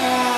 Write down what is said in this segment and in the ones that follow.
now.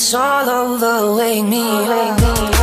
It's all over, wake me up. You're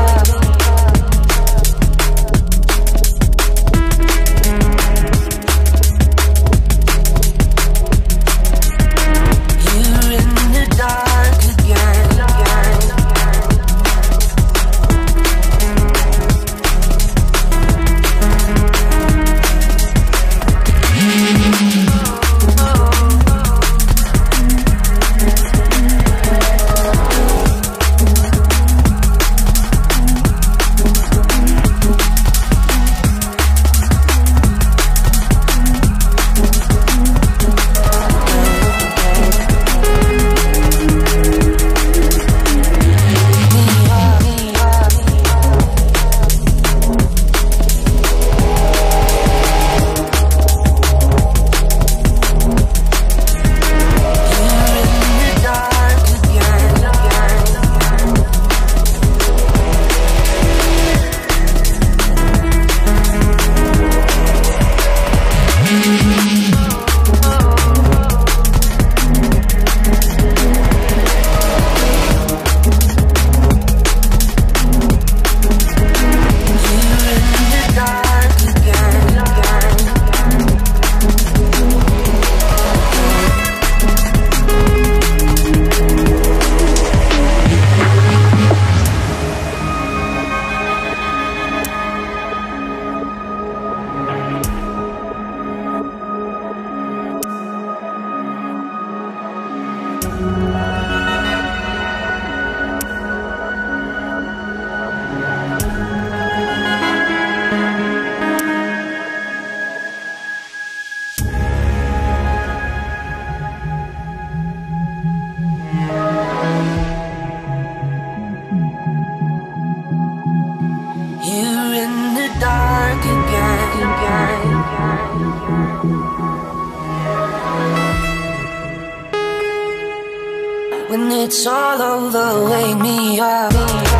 it's all over, wake me up.